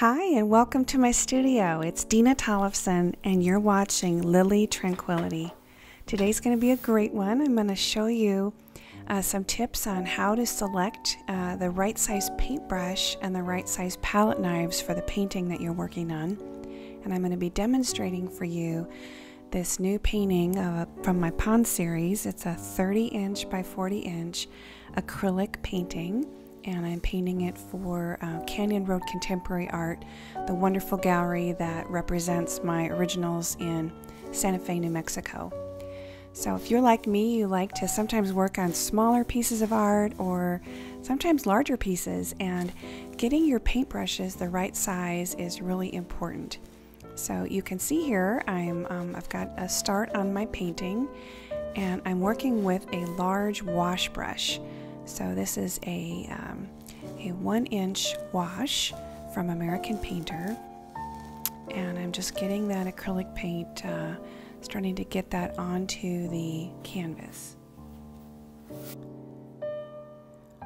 Hi, and welcome to my studio. It's Dena Tollefson, and you're watching Lily Tranquility. Today's going to be a great one. I'm going to show you uh, some tips on how to select uh, the right size paintbrush and the right size palette knives for the painting that you're working on. And I'm going to be demonstrating for you this new painting uh, from my Pond series. It's a 30 inch by 40 inch acrylic painting and I'm painting it for uh, Canyon Road Contemporary Art, the wonderful gallery that represents my originals in Santa Fe, New Mexico. So, if you're like me, you like to sometimes work on smaller pieces of art or sometimes larger pieces, and getting your paintbrushes the right size is really important. So, you can see here I'm, um, I've got a start on my painting, and I'm working with a large wash brush. So this is a, um, a one inch wash from American Painter. And I'm just getting that acrylic paint, uh, starting to get that onto the canvas.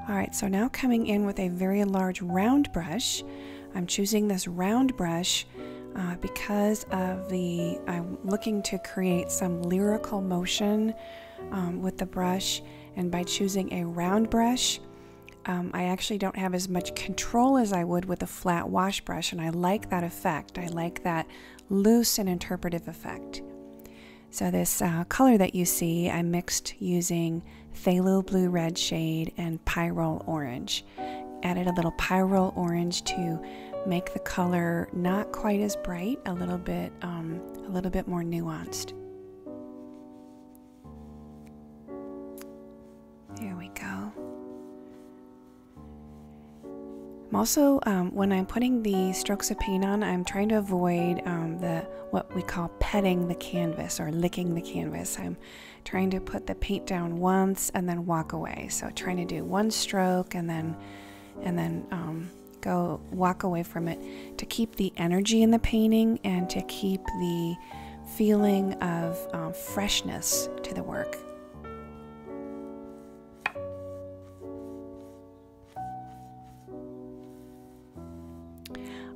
Alright, so now coming in with a very large round brush. I'm choosing this round brush uh, because of the, I'm looking to create some lyrical motion um, with the brush and by choosing a round brush, um, I actually don't have as much control as I would with a flat wash brush, and I like that effect. I like that loose and interpretive effect. So this uh, color that you see, I mixed using Phthalo Blue Red shade and Pyrrole Orange. Added a little Pyrrole Orange to make the color not quite as bright, a little bit, um, a little bit more nuanced. Also, um, when I'm putting the strokes of paint on, I'm trying to avoid um, the what we call petting the canvas or licking the canvas. I'm trying to put the paint down once and then walk away. So trying to do one stroke and then and then um, go walk away from it to keep the energy in the painting and to keep the feeling of um, freshness to the work.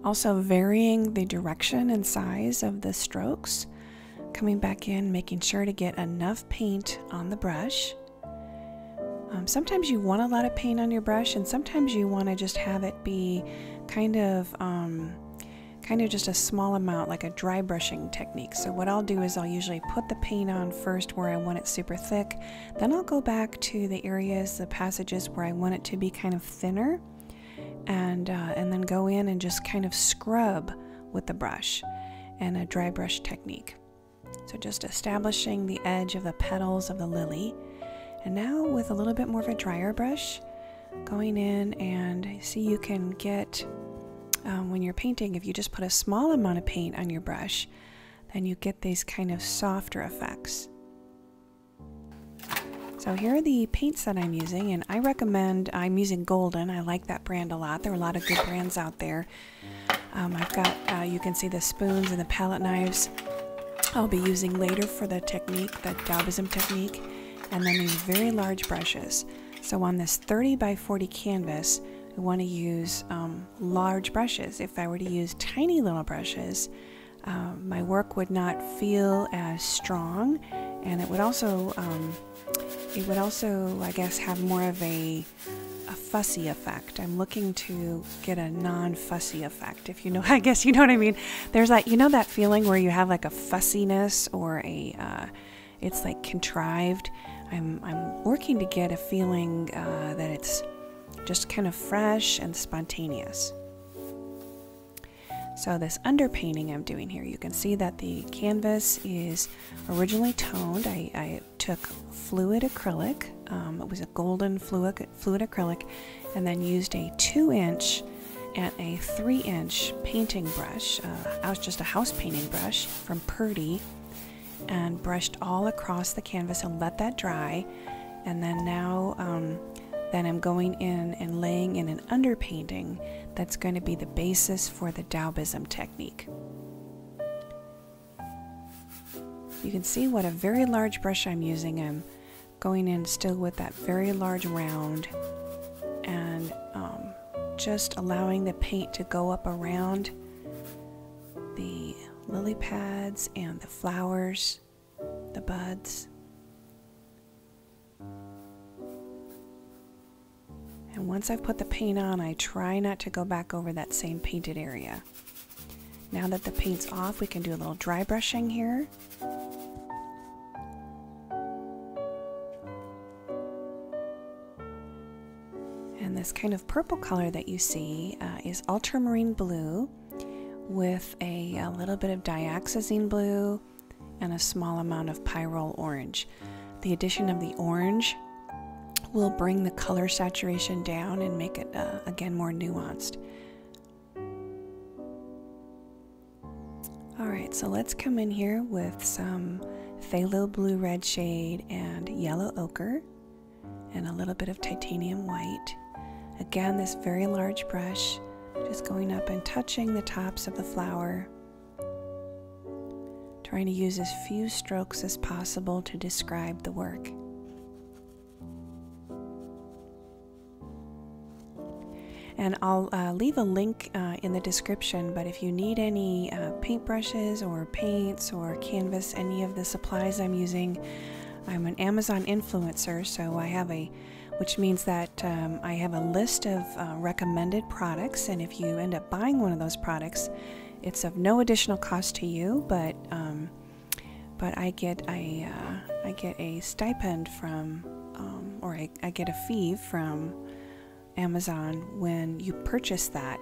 Also, varying the direction and size of the strokes. Coming back in, making sure to get enough paint on the brush. Um, sometimes you want a lot of paint on your brush, and sometimes you want to just have it be kind of. Um, kind of just a small amount like a dry brushing technique. So what I'll do is I'll usually put the paint on first where I want it super thick. Then I'll go back to the areas, the passages where I want it to be kind of thinner and, uh, and then go in and just kind of scrub with the brush and a dry brush technique. So just establishing the edge of the petals of the lily. And now with a little bit more of a drier brush, going in and see you can get, um, when you're painting, if you just put a small amount of paint on your brush, then you get these kind of softer effects. So here are the paints that I'm using, and I recommend, I'm using Golden. I like that brand a lot. There are a lot of good brands out there. Um, I've got, uh, you can see the spoons and the palette knives I'll be using later for the technique, the Daubism technique, and then these very large brushes. So on this 30 by 40 canvas, I want to use um, large brushes. If I were to use tiny little brushes, uh, my work would not feel as strong, and it would also um, it would also, I guess, have more of a, a fussy effect. I'm looking to get a non-fussy effect. If you know, I guess you know what I mean. There's like, you know, that feeling where you have like a fussiness or a, uh, it's like contrived. I'm, I'm working to get a feeling uh, that it's just kind of fresh and spontaneous. So this underpainting I'm doing here, you can see that the canvas is originally toned. I, I took fluid acrylic, um, it was a golden fluid, fluid acrylic, and then used a two inch and a three inch painting brush. Uh, I was just a house painting brush from Purdy and brushed all across the canvas and let that dry. And then now, um, then I'm going in and laying in an underpainting that's going to be the basis for the Daubism technique. You can see what a very large brush I'm using. I'm going in still with that very large round and um, just allowing the paint to go up around the lily pads and the flowers, the buds. And once I've put the paint on, I try not to go back over that same painted area. Now that the paint's off, we can do a little dry brushing here. This kind of purple color that you see uh, is ultramarine blue with a, a little bit of dioxazine blue and a small amount of pyrrole orange. The addition of the orange will bring the color saturation down and make it uh, again more nuanced. Alright, so let's come in here with some phthalo blue red shade and yellow ochre and a little bit of titanium white. Again, this very large brush just going up and touching the tops of the flower. Trying to use as few strokes as possible to describe the work. And I'll uh, leave a link uh, in the description, but if you need any uh, paintbrushes or paints or canvas, any of the supplies I'm using, I'm an Amazon influencer, so I have a which means that um, I have a list of uh, recommended products, and if you end up buying one of those products, it's of no additional cost to you, but um, but I get a uh, I get a stipend from um, or I, I get a fee from Amazon when you purchase that.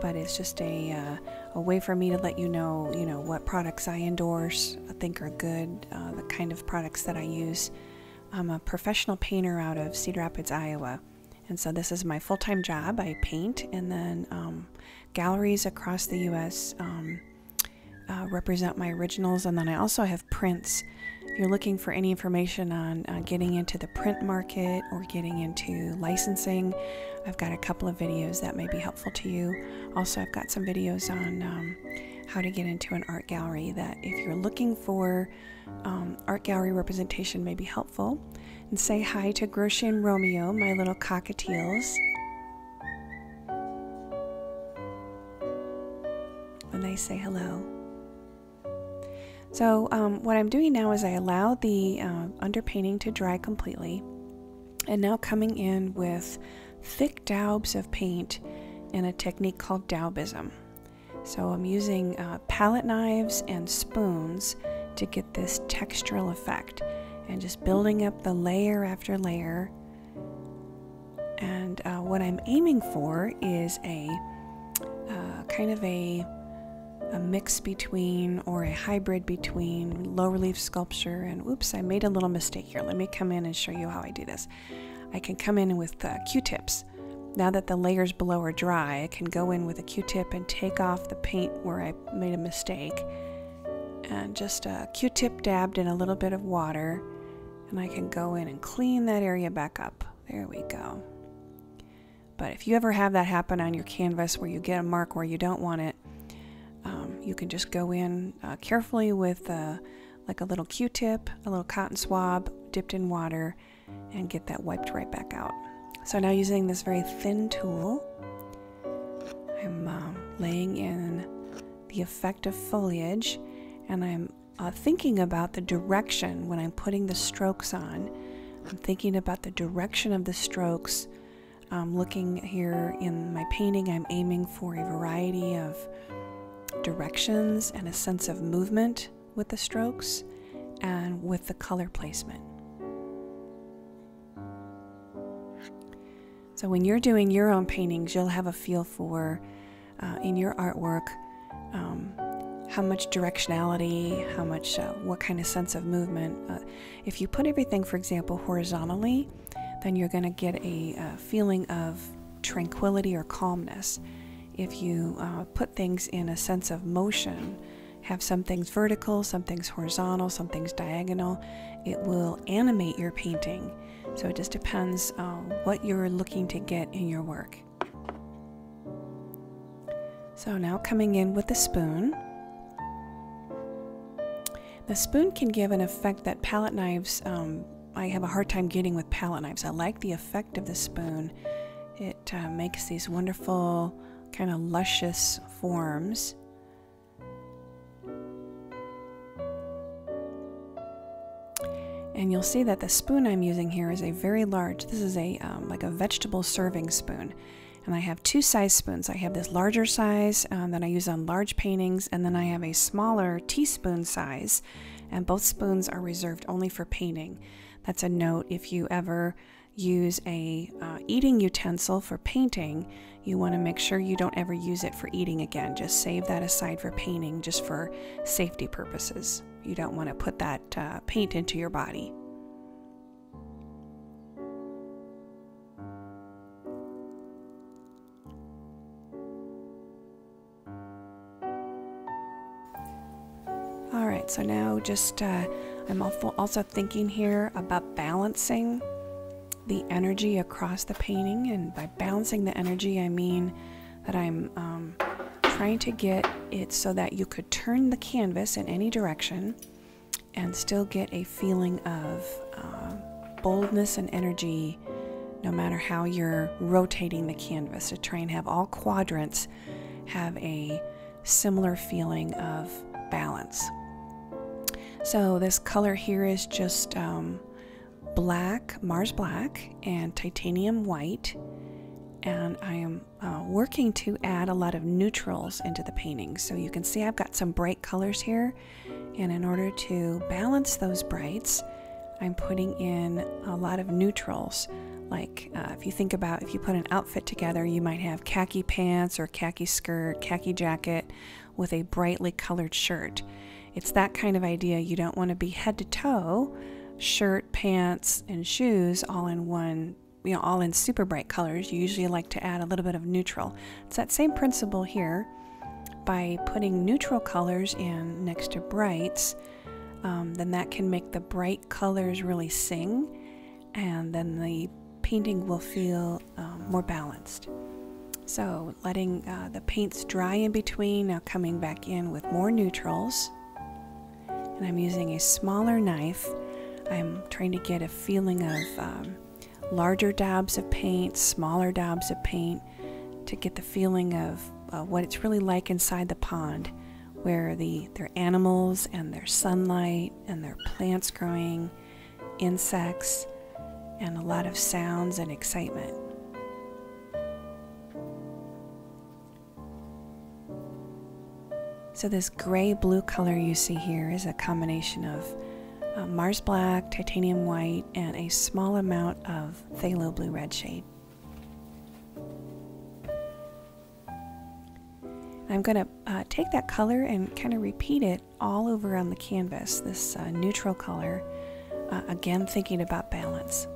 But it's just a uh, a way for me to let you know you know what products I endorse, I think are good, uh, the kind of products that I use. I'm a professional painter out of Cedar Rapids, Iowa. And so this is my full time job. I paint, and then um, galleries across the US um, uh, represent my originals. And then I also have prints. If you're looking for any information on uh, getting into the print market or getting into licensing, I've got a couple of videos that may be helpful to you. Also, I've got some videos on um, how to get into an art gallery that if you're looking for um, art gallery representation may be helpful. And say hi to Groshi and Romeo, my little cockatiels. When they say hello. So um, what I'm doing now is I allow the uh, underpainting to dry completely and now coming in with thick daubs of paint in a technique called daubism. So I'm using uh, palette knives and spoons to get this textural effect and just building up the layer after layer. And uh, what I'm aiming for is a uh, kind of a, a mix between or a hybrid between low relief sculpture and oops, I made a little mistake here. Let me come in and show you how I do this. I can come in with uh, Q-tips. Now that the layers below are dry, I can go in with a Q-tip and take off the paint where I made a mistake and just a q-tip dabbed in a little bit of water and I can go in and clean that area back up. There we go. But if you ever have that happen on your canvas where you get a mark where you don't want it, um, you can just go in uh, carefully with uh, like a little q-tip, a little cotton swab dipped in water and get that wiped right back out. So now using this very thin tool, I'm um, laying in the effect of foliage and I'm uh, thinking about the direction when I'm putting the strokes on. I'm thinking about the direction of the strokes. Um, looking here in my painting, I'm aiming for a variety of directions and a sense of movement with the strokes and with the color placement. So, when you're doing your own paintings, you'll have a feel for uh, in your artwork um, how much directionality, how much, uh, what kind of sense of movement. Uh, if you put everything, for example, horizontally, then you're going to get a, a, feeling of tranquility or calmness. If you uh, put things in a sense of motion, have some things vertical, some things horizontal, some things diagonal, it will animate your painting. So it just depends uh, what you're looking to get in your work. So now coming in with the spoon, the spoon can give an effect that palette knives, um, I have a hard time getting with palette knives. I like the effect of the spoon It uh, makes these wonderful, kind of luscious forms. And you'll see that the spoon I'm using here is a very large, this is a um, like a vegetable serving spoon. And I have two size spoons. I have this larger size um, that I use on large paintings, and then I have a smaller teaspoon size. And both spoons are reserved only for painting. That's a note if you ever use a uh, eating utensil for painting, you want to make sure you don't ever use it for eating again. Just save that aside for painting, just for safety purposes. You don't want to put that uh, paint into your body. All right, so now just uh, I'm also thinking here about balancing the energy across the painting, and by balancing the energy, I mean that I'm um, trying to get it so that you could turn the canvas in any direction and still get a feeling of uh, boldness and energy no matter how you're rotating the canvas to try and have all quadrants have a similar feeling of balance. So this color here is just um, black, Mars black, and titanium white. And I am uh, working to add a lot of neutrals into the painting. So you can see I've got some bright colors here. And in order to balance those brights, I'm putting in a lot of neutrals. Like uh, if you think about if you put an outfit together, you might have khaki pants or khaki skirt, khaki jacket with a brightly colored shirt. It's that kind of idea. You don't want to be head to toe shirt, pants, and shoes all in one, you know, all in super bright colors. You usually like to add a little bit of neutral. It's that same principle here. By putting neutral colors in next to brights, um, then that can make the bright colors really sing, and then the painting will feel um, more balanced. So, letting uh, the paints dry in between, now coming back in with more neutrals. And I'm using a smaller knife I'm trying to get a feeling of um, larger dabs of paint, smaller dabs of paint, to get the feeling of uh, what it's really like inside the pond, where the there are animals and there's sunlight and there are plants growing, insects, and a lot of sounds and excitement. So, this gray blue color you see here is a combination of uh, Mars Black, Titanium White, and a small amount of Phthalo Blue Red shade. I'm going to uh, take that color and kind of repeat it all over on the canvas, this uh, neutral color, uh, again thinking about balance.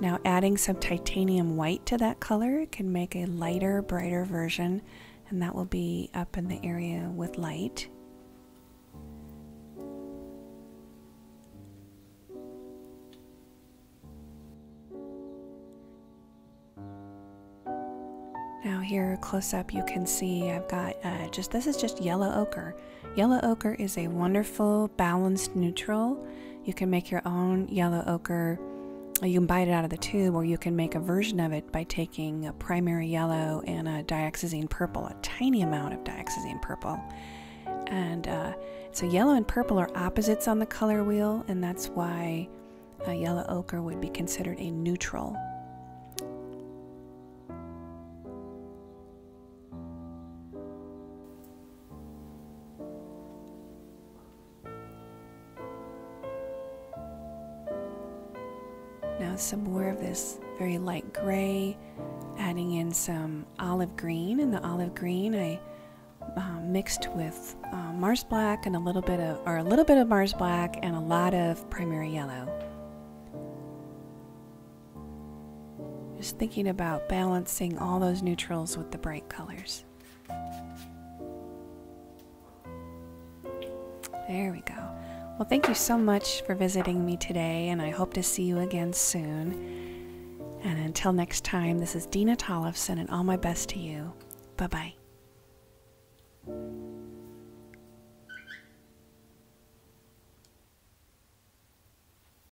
Now adding some titanium white to that color can make a lighter, brighter version, and that will be up in the area with light. Now here close up you can see I've got uh, just this is just yellow ochre. Yellow ochre is a wonderful balanced neutral. You can make your own yellow ochre. You can buy it out of the tube or you can make a version of it by taking a primary yellow and a dioxazine purple, a tiny amount of dioxazine purple. And uh, so yellow and purple are opposites on the color wheel and that's why yellow ochre would be considered a neutral Some more of this very light gray, adding in some olive green. And the olive green I uh, mixed with uh, Mars Black and a little bit of, or a little bit of Mars Black and a lot of primary yellow. Just thinking about balancing all those neutrals with the bright colors. There we go. Well, thank you so much for visiting me today, and I hope to see you again soon. And until next time, this is Dena Tollefson, and all my best to you. Bye bye.